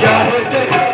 মুজাহিদ